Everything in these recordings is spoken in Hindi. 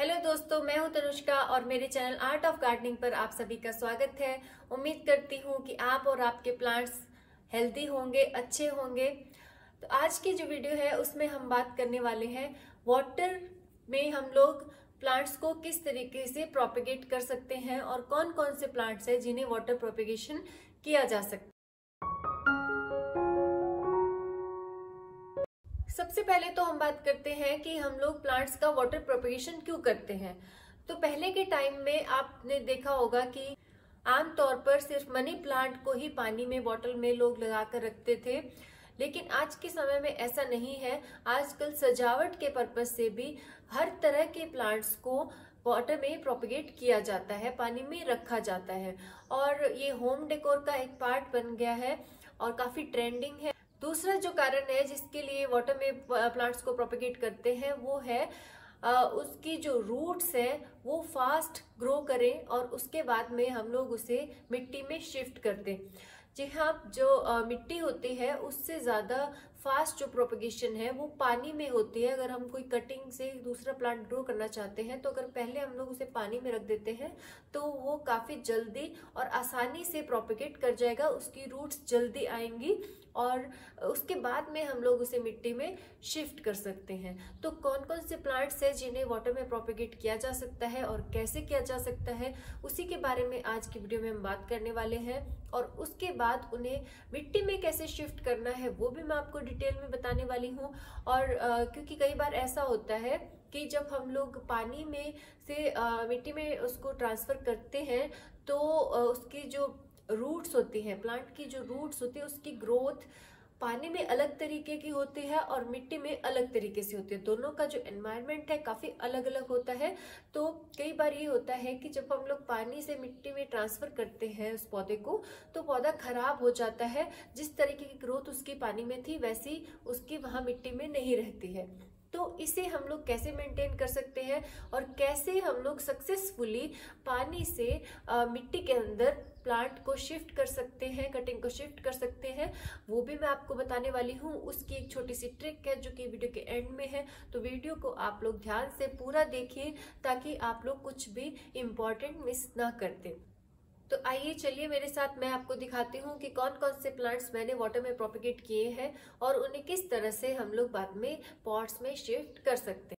हेलो दोस्तों, मैं हूँ तनुष्का और मेरे चैनल आर्ट ऑफ़ गार्डनिंग पर आप सभी का स्वागत है। उम्मीद करती हूँ कि आप और आपके प्लांट्स हेल्दी होंगे, अच्छे होंगे। तो आज की जो वीडियो है, उसमें हम बात करने वाले हैं वाटर में हम लोग प्लांट्स को किस तरीके से प्रोपिगेट कर सकते हैं और कौन कौन से प्लांट्स हैं जिन्हें वाटर प्रोपिगेशन किया जा सकता सबसे पहले तो हम बात करते हैं कि हम लोग प्लांट्स का वाटर प्रोपगेशन क्यों करते हैं। तो पहले के टाइम में आपने देखा होगा कि आमतौर पर सिर्फ़ मनी प्लांट को ही पानी में बॉटल में लोग लगा कर रखते थे। लेकिन आज के समय में ऐसा नहीं है। आजकल सजावट के पर्पज से भी हर तरह के प्लांट्स को वाटर में प्रोपगेट किया जाता है, पानी में रखा जाता है। और ये होम डेकोर का एक पार्ट बन गया है और काफ़ी ट्रेंडिंग है। दूसरा जो कारण है जिसके लिए वाटर में प्लांट्स को प्रोपिगेट करते हैं वो है आ, उसकी जो रूट्स है वो फास्ट ग्रो करें और उसके बाद में हम लोग उसे मिट्टी में शिफ्ट कर दें जी हाँ जो आ, मिट्टी होती है उससे ज़्यादा फास्ट जो प्रोपगेशन है, वो पानी में होती है। अगर हम कोई कटिंग से दूसरा प्लांट ग्रो करना चाहते हैं तो अगर पहले हम लोग उसे पानी में रख देते हैं तो वो काफ़ी जल्दी और आसानी से प्रोपगेट कर जाएगा, उसकी रूट्स जल्दी आएँगी और उसके बाद में हम लोग उसे मिट्टी में शिफ्ट कर सकते हैं। तो कौन कौन से प्लांट्स हैं जिन्हें वाटर में प्रोपिगेट किया जा सकता है और कैसे किया जा सकता है, उसी के बारे में आज की वीडियो में हम बात करने वाले हैं और उसके बाद उन्हें मिट्टी में कैसे शिफ्ट करना है, वो भी मैं आपको डिटेल में बताने वाली हूँ। और आ, क्योंकि कई बार ऐसा होता है कि जब हम लोग पानी में से आ, मिट्टी में उसको ट्रांसफ़र करते हैं तो आ, उसकी जो रूट्स होती हैं प्लांट की जो रूट्स होती है उसकी ग्रोथ पानी में अलग तरीके की होती है और मिट्टी में अलग तरीके से होती है। दोनों का जो एनवायरनमेंट है काफ़ी अलग अलग होता है। तो कई बार ये होता है कि जब हम लोग पानी से मिट्टी में ट्रांसफ़र करते हैं उस पौधे को तो पौधा खराब हो जाता है। जिस तरीके की ग्रोथ उसकी पानी में थी, वैसी उसकी वहाँ मिट्टी में नहीं रहती है। तो इसे हम लोग कैसे मेंटेन कर सकते हैं और कैसे हम लोग सक्सेसफुली पानी से आ, मिट्टी के अंदर प्लांट को शिफ्ट कर सकते हैं कटिंग को शिफ्ट कर सकते हैं वो भी मैं आपको बताने वाली हूँ। उसकी एक छोटी सी ट्रिक है जो कि वीडियो के एंड में है। तो वीडियो को आप लोग ध्यान से पूरा देखिए ताकि आप लोग कुछ भी इम्पोर्टेंट मिस ना कर दें। तो आइए चलिए मेरे साथ मैं आपको दिखाती हूँ कि कौन कौन से प्लांट्स मैंने वाटर में प्रोपिगेट किए हैं और उन्हें किस तरह से हम लोग बाद में पॉट्स में शिफ्ट कर सकते हैं।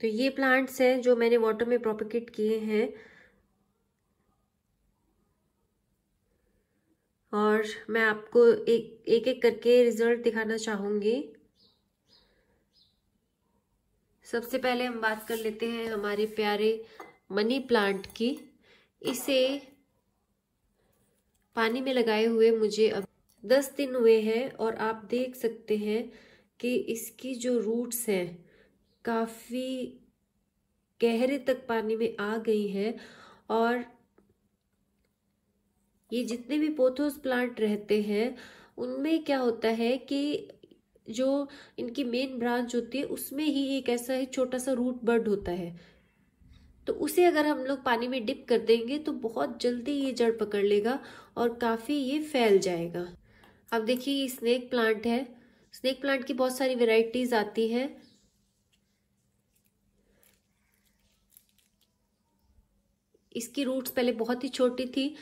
तो ये प्लांट्स हैं जो मैंने वाटर में प्रोपिगेट किए हैं। और मैं आपको एक एक एक करके रिज़ल्ट दिखाना चाहूँगी। सबसे पहले हम बात कर लेते हैं हमारे प्यारे मनी प्लांट की। इसे पानी में लगाए हुए मुझे अब दस दिन हुए हैं और आप देख सकते हैं कि इसकी जो रूट्स हैं, काफ़ी गहरे तक पानी में आ गई हैं और ये जितने भी पोथोस प्लांट रहते हैं, उनमें क्या होता है कि जो इनकी मेन ब्रांच होती है, उसमें ही एक ऐसा है छोटा सा रूट बर्ड होता है। तो उसे अगर हम लोग पानी में डिप कर देंगे तो बहुत जल्दी ये जड़ पकड़ लेगा और काफ़ी ये फैल जाएगा। अब देखिए, ये स्नेक प्लांट है। स्नेक प्लांट की बहुत सारी वेराइटीज आती हैं। इसकी रूट्स पहले बहुत ही छोटी थी।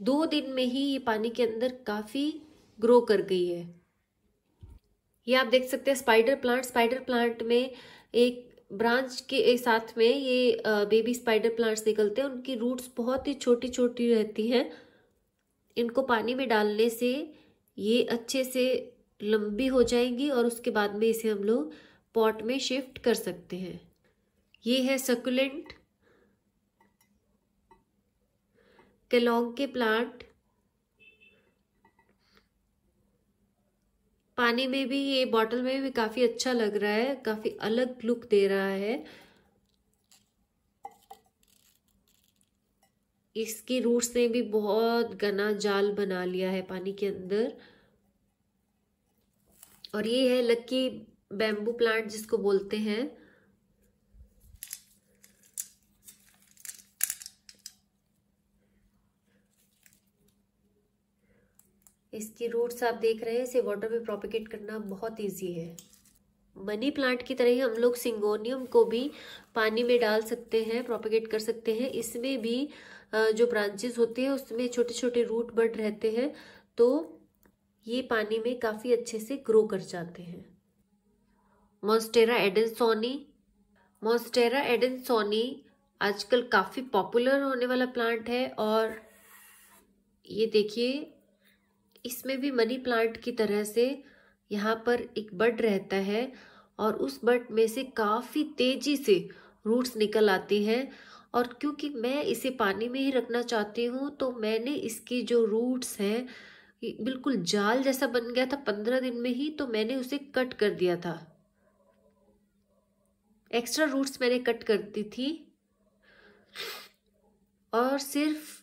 दो दिन में ही ये पानी के अंदर काफ़ी ग्रो कर गई है। ये आप देख सकते हैं स्पाइडर प्लांट स्पाइडर प्लांट में एक ब्रांच के साथ में ये बेबी स्पाइडर प्लांट्स निकलते हैं। उनकी रूट्स बहुत ही छोटी छोटी रहती हैं। इनको पानी में डालने से ये अच्छे से लंबी हो जाएँगी और उसके बाद में इसे हम लोग पॉट में शिफ्ट कर सकते हैं। ये है सकुलेंट केलोंग के प्लांट पानी में भी, ये बॉटल में भी काफ़ी अच्छा लग रहा है, काफ़ी अलग लुक दे रहा है। इसके रूट्स ने भी बहुत घना जाल बना लिया है पानी के अंदर। और ये है लक्की बेम्बू प्लांट जिसको बोलते हैं। इसकी रूट्स आप देख रहे हैं, इसे वाटर में प्रोपिकेट करना बहुत इजी है। मनी प्लांट की तरह ही हम लोग सिंगोनियम को भी पानी में डाल सकते हैं प्रोपिकेट कर सकते हैं। इसमें भी जो ब्रांचेस होते हैं, उसमें छोटे छोटे रूट बर्ड रहते हैं तो ये पानी में काफ़ी अच्छे से ग्रो कर जाते हैं। मोस्टेरा एडेंसोनी मोस्टेरा एडेंसोनी आजकल काफ़ी पॉपुलर होने वाला प्लांट है और ये देखिए इसमें भी मनी प्लांट की तरह से यहाँ पर एक बड रहता है और उस बड में से काफ़ी तेज़ी से रूट्स निकल आती हैं। और क्योंकि मैं इसे पानी में ही रखना चाहती हूँ तो मैंने इसकी जो रूट्स हैं बिल्कुल जाल जैसा बन गया था पंद्रह दिन में ही तो मैंने उसे कट कर दिया था। एक्स्ट्रा रूट्स मैंने कट कर दी थी। और सिर्फ़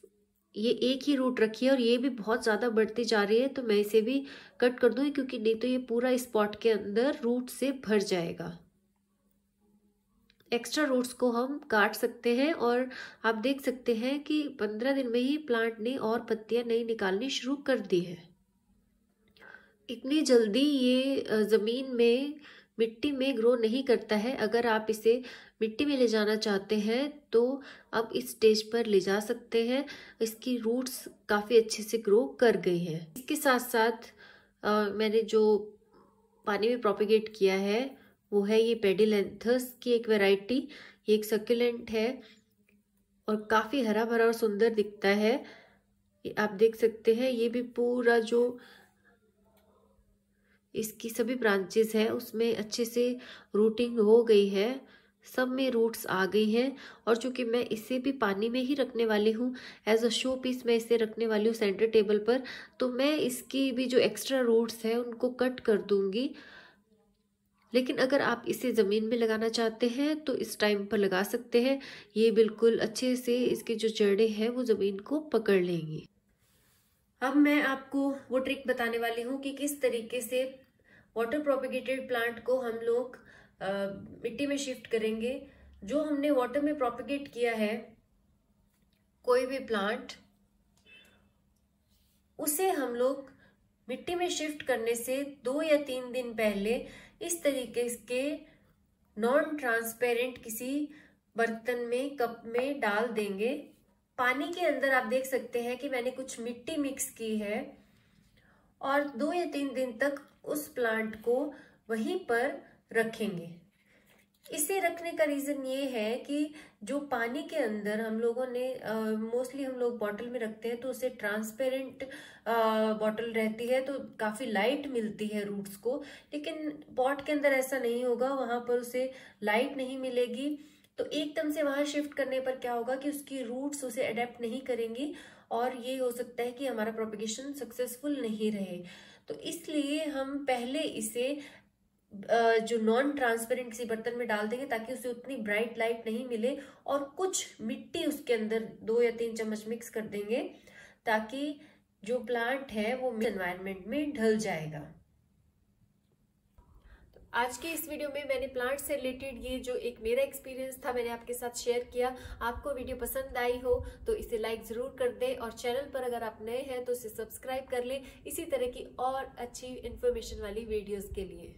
ये एक ही रूट रखी है और ये भी बहुत ज़्यादा बढ़ती जा रही है तो मैं इसे भी कट कर दूँगी क्योंकि नहीं तो ये पूरा स्पॉट के अंदर रूट से भर जाएगा। एक्स्ट्रा रूट्स को हम काट सकते हैं और आप देख सकते हैं कि पंद्रह दिन में ही प्लांट ने और पत्तियाँ नई निकालनी शुरू कर दी है। इतनी जल्दी ये ज़मीन में मिट्टी में ग्रो नहीं करता है। अगर आप इसे मिट्टी में ले जाना चाहते हैं तो आप इस स्टेज पर ले जा सकते हैं। इसकी रूट्स काफ़ी अच्छे से ग्रो कर गई हैं। इसके साथ साथ आ, मैंने जो पानी में प्रोपिगेट किया है वो है ये पेडिलेंथस की एक वैरायटी ये एक सक्यूलेंट है और काफ़ी हरा भरा और सुंदर दिखता है। आप देख सकते हैं ये भी पूरा जो इसकी सभी ब्रांचेस है, उसमें अच्छे से रूटिंग हो गई है, सब में रूट्स आ गई हैं और चूँकि मैं इसे भी पानी में ही रखने वाली हूँ एज अ शो पीस मैं इसे रखने वाली हूँ सेंटर टेबल पर तो मैं इसकी भी जो एक्स्ट्रा रूट्स हैं, उनको कट कर दूँगी। लेकिन अगर आप इसे ज़मीन में लगाना चाहते हैं तो इस टाइम पर लगा सकते हैं। ये बिल्कुल अच्छे से इसके जो जड़ें हैं, वो ज़मीन को पकड़ लेंगी। अब मैं आपको वो ट्रिक बताने वाली हूँ कि किस तरीके से वाटर प्रोपिगेटेड प्लांट को हम लोग मिट्टी में शिफ्ट करेंगे। जो हमने वाटर में प्रोपिगेट किया है, कोई भी प्लांट उसे हम लोग मिट्टी में शिफ्ट करने से दो या तीन दिन पहले इस तरीके के नॉन ट्रांसपेरेंट किसी बर्तन में, कप में डाल देंगे। पानी के अंदर आप देख सकते हैं कि मैंने कुछ मिट्टी मिक्स की है। और दो या तीन दिन तक उस प्लांट को वहीं पर रखेंगे। इसे रखने का रीजन ये है कि जो पानी के अंदर हम लोगों ने मोस्टली हम लोग बॉटल में रखते हैं तो उसे ट्रांसपेरेंट बॉटल रहती है तो काफ़ी लाइट मिलती है रूट्स को। लेकिन पॉट के अंदर ऐसा नहीं होगा, वहाँ पर उसे लाइट नहीं मिलेगी। तो एकदम से वहाँ शिफ्ट करने पर क्या होगा कि उसकी रूट्स उसे अडेप्ट नहीं करेंगी और ये हो सकता है कि हमारा प्रोपिगेशन सक्सेसफुल नहीं रहे। तो इसलिए हम पहले इसे जो नॉन ट्रांसपेरेंट किसी बर्तन में डाल देंगे ताकि उसे उतनी ब्राइट लाइट नहीं मिले और कुछ मिट्टी उसके अंदर दो या तीन चम्मच मिक्स कर देंगे ताकि जो प्लांट है वो एनवायरमेंट में ढल जाएगा। आज के इस वीडियो में मैंने प्लांट से रिलेटेड ये जो एक मेरा एक्सपीरियंस था, मैंने आपके साथ शेयर किया। आपको वीडियो पसंद आई हो तो इसे लाइक ज़रूर कर दें और चैनल पर अगर आप नए हैं तो इसे सब्सक्राइब कर लें। इसी तरह की और अच्छी इन्फॉर्मेशन वाली वीडियोज़ के लिए।